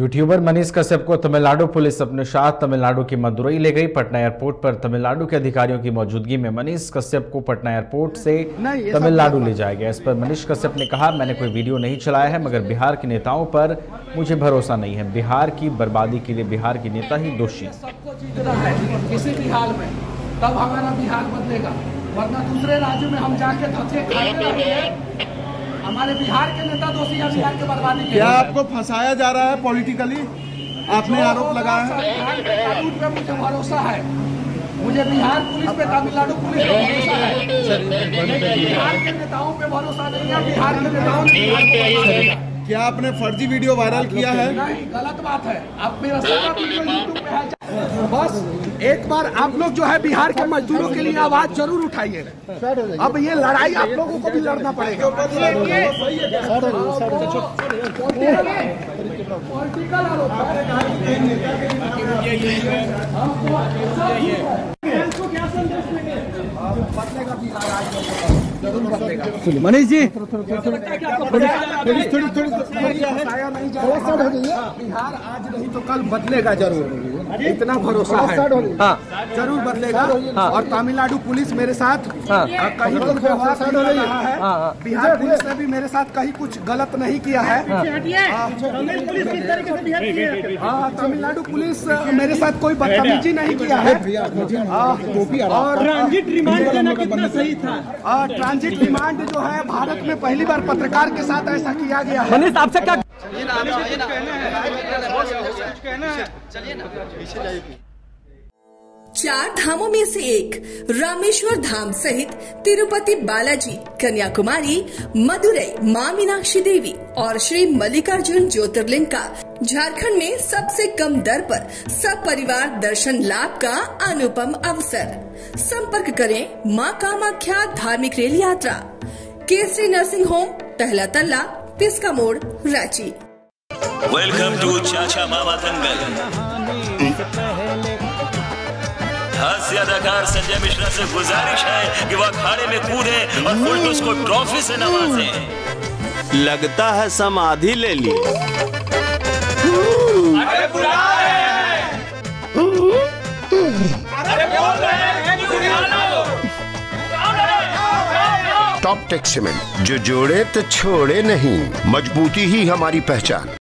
YouTuber Manish Kashyap को Tamil Nadu police अपने साथ तमिलनाडु की मदुरई ले गई। पटना एयरपोर्ट पर तमिलनाडु के अधिकारियों की मौजूदगी में मनीष कश्यप को पटना एयरपोर्ट से तमिलनाडु ले जाया गया इस पर मनीष कश्यप ने कहा मैंने कोई वीडियो नहीं चलाया है मगर बिहार के नेताओं पर मुझे भरोसा नहीं है। बिहार की बर्बादी के लिए बिहार के नेता ही दोषी किसी भी हाल में। तब हमारा बिहार बदलेगा वरना दूसरे राज्यों में हम जाके धक्के खाते हमारे बिहार के नेता दोषी या बिहार के बर्बादी के क्या आपको फंसाया जा रहा है पॉलिटिकली आपने आरोप लगाया है? कानून पे मुझे भरोसा है। मुझे बिहार पुलिस पे तमिलनाडु पुलिस पे भरोसा है। बिहार के नेताओं पे भरोसा नहीं है बिहार के नेताओं क्या आपने फर्जी वीडियो वायरल किया है? नहीं गलत बात है। अब मेरा सारा वीडियो यूट्यूब पे है। बस एक बार आप लोग जो है बिहार के मजदूरों के लिए आवाज़ ज़रूर उठाइए। अब ये लड़ाई आप लोगों को भी लड़ना पड़ेगा। पॉलिटिकल आरोप मनीष जी। बिहार आज नहीं तो कल बदलेगा ज़रूर। इतना भरोसा है। हाँ। ज़रूर बदलेगा। और तमिलनाडु पुलिस मेरे साथ कहीं कुछ व्यवहार नहीं कर रहा है। बिहार पुलिस ने भी मेरे साथ कहीं कुछ गलत नहीं किया है। हाँ। तमिलनाडु पुलिस मेरे साथ कोई बदतमीजी नहीं किया है। हाँ, और ट्रांजिट रिमांड देना कितना सही था। हाँ, ट्रांजिट रिमांड जो है भारत में पहली बार पत्रकार के साथ ऐसा किया गया है। मनीष आपसे क्या चार धामों में से एक रामेश्वर धाम सहित तिरुपति बालाजी कन्याकुमारी मदुरई माँ मीनाक्षी देवी और श्री मल्लिकार्जुन ज्योतिर्लिंग का झारखंड में सबसे कम दर पर सब परिवार दर्शन लाभ का अनुपम अवसर। संपर्क करें माँ कामाख्या धार्मिक रेल यात्रा। केसरी नर्सिंग होम पहला तल्ला पिस्का मोड़ रांची। वेलकम टू चाचा मामा दंगल हास्य अदाकार संजय मिश्रा से गुजारिश है कि वह अखाड़े में कूदे और फुलटूस को ट्रॉफी से नवाजे। लगता है समाधि ले ली। Top tech cement. जो जोड़े तो छोड़े नहीं। मजबूती ही हमारी पहचान।